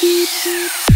beep, beep.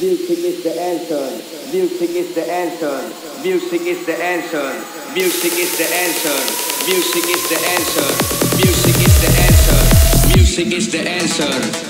Music is the answer. Music is the answer. Music is the answer. Music is the answer. Music is the answer. Music is the answer. Music is the answer.